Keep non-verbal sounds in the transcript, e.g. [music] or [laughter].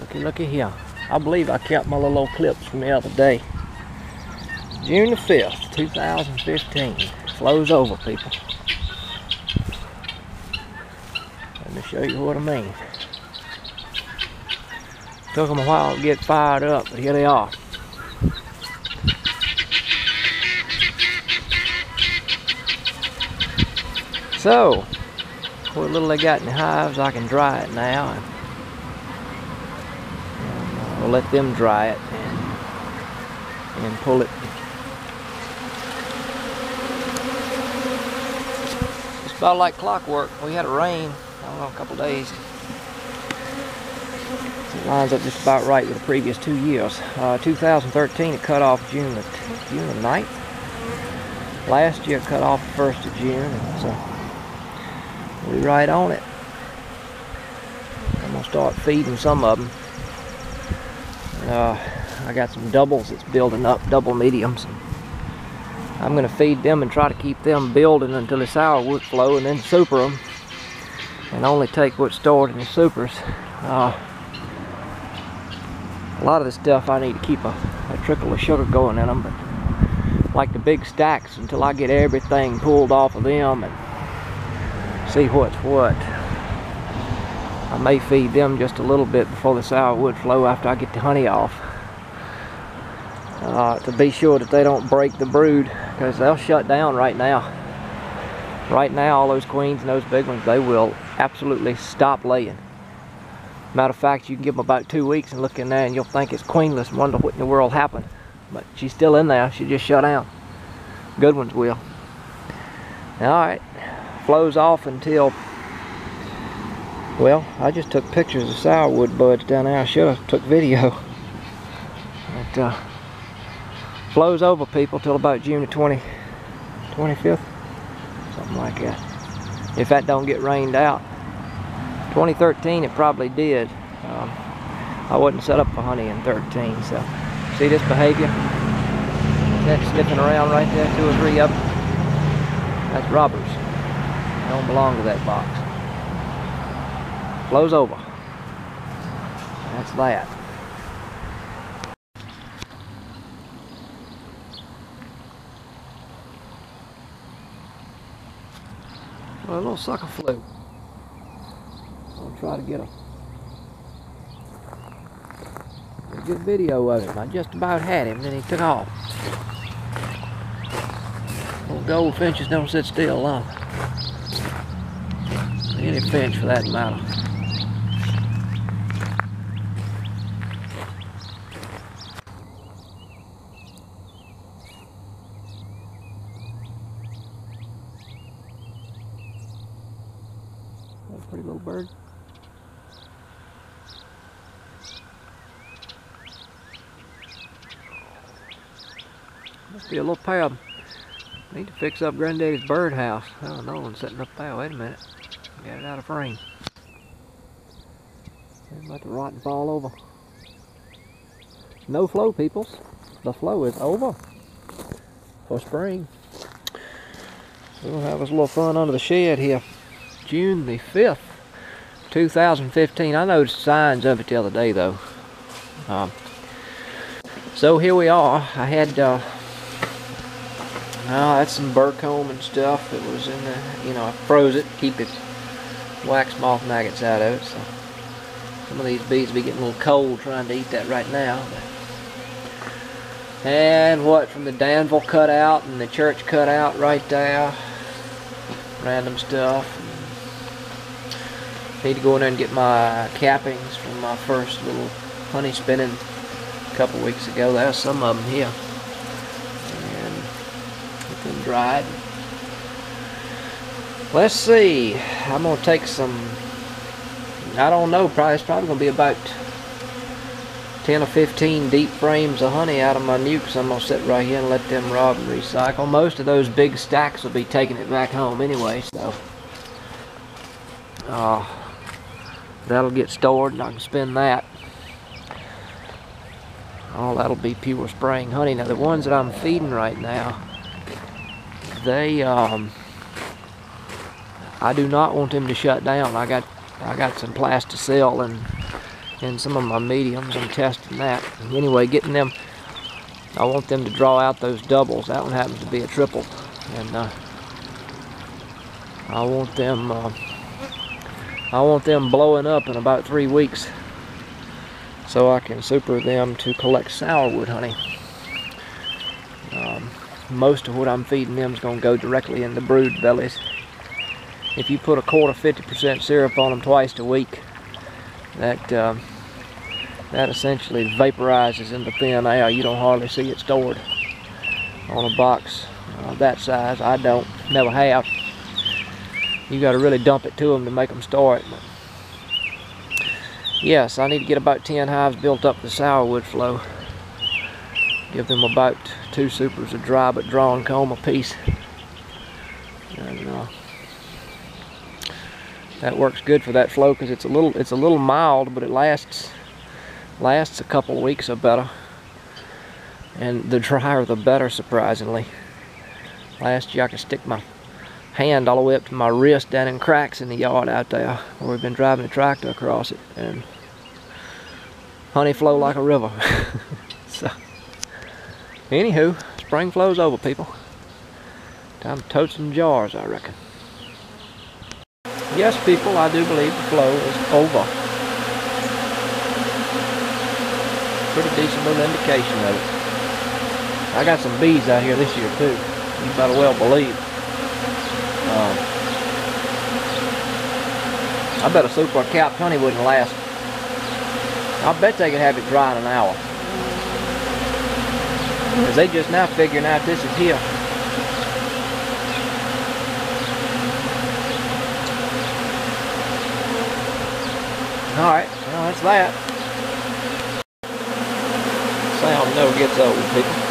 Looky, looky here. I believe I kept my little clips from the other day. June the 5th, 2015. Flows over, people. Let me show you what I mean. Took them a while to get fired up, but here they are. So, what little they got in the hives, I can dry it now. We'll let them dry it and, and pull it. It's about like clockwork. We had a rain, I don't know, a couple days. It lines up just about right with the previous two years. Uh, 2013, it cut off June the, June the 9th. Last year, it cut off the 1st of June. So we right on it. I'm gonna start feeding some of them. Uh, I got some doubles that's building up, double mediums. I'm gonna feed them and try to keep them building until the sour wood flow and then super them and only take what's stored in the supers. Uh, a lot of the stuff I need to keep a, a trickle of sugar going in them, but like the big stacks until I get everything pulled off of them and see what's what. I may feed them just a little bit before the sour wood flow after I get the honey off. Uh, to be sure that they don't break the brood because they'll shut down right now. Right now, all those queens and those big ones, they will absolutely stop laying. Matter of fact, you can give them about two weeks and look in there and you'll think it's queenless and wonder what in the world happened. But she's still in there, she just shut down. Good ones will. Alright, flows off until, well, I just took pictures of sourwood buds down there. I should have took video. It uh, flows over people till about June the 20, 25th, something like that. If that don't get rained out. 2013 it probably did. Um, I wasn't set up for honey in 13, so see this behavior? That sniffing around right there, two or three of them. That's robbers. Don't belong to that box. Flows over. That's that. Well, a little sucker flew. I'll try to get a, a good video of him. I just about had him, then he took off. Little goldfinches don't sit still long. Any finch for that matter. A pretty little bird. Must be a little 'em. Need to fix up Granddaddy's birdhouse. Oh, no one's setting up there. Wait a minute. Get it out of frame. They're about to rot and fall over. No flow, peoples. The flow is over for spring. We'll have us a little fun under the shed here. June the 5th, 2015. I noticed signs of it the other day, though. Um, so here we are. I had uh, that's some burrcomb and stuff that was in the, you know, I froze it, keep its wax moth maggots out of it. So some of these bees be getting a little cold trying to eat that right now. But. And what from the Danville cutout and the church cutout right there. Random stuff. Need to go in there and get my cappings from my first little honey spinning a couple weeks ago. There's some of them here and get them dried. Let's see. I'm gonna take some. I don't know. Probably it's probably gonna be about 10 or 15 deep frames of honey out of my nukes. I'm gonna sit right here and let them rob and recycle. Most of those big stacks will be taking it back home anyway. So, uh, that'll get stored and I can spend that. Oh, that'll be pure spring honey. Now the ones that I'm feeding right now they um, I do not want them to shut down. I got I got some Plasticell and and some of my mediums. I'm testing that. Anyway, getting them, I want them to draw out those doubles. That one happens to be a triple. And uh, I want them, uh, I want them blowing up in about three weeks so I can super them to collect sourwood honey. Um, most of what I'm feeding them is going to go directly in the brood bellies. If you put a quart of 50% syrup on them twice a week, that uh, that essentially vaporizes into thin air. You don't hardly see it stored on a box uh, that size. I don't, never have. You got to really dump it to them to make them start. But yes, I need to get about 10 hives built up the sourwood flow. Give them about two supers of dry but drawn comb a piece. And, uh, that works good for that flow because it's a little it's a little mild but it lasts lasts a couple weeks or better and the drier the better surprisingly last year I could stick my hand all the way up to my wrist down in cracks in the yard out there where we've been driving a tractor across it and honey flow like a river [laughs] so anywho spring flows over people time to tote some jars I reckon Yes, people, I do believe the flow is over. Pretty decent little indication of it. I got some bees out here this year too. You better well believe. Um, I bet a super capped honey wouldn't last. I bet they could have it dry in an hour. Because they just now figuring out this is here. Alright, well that's that. Sound never gets old, people.